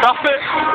Stop it!